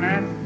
Barnett.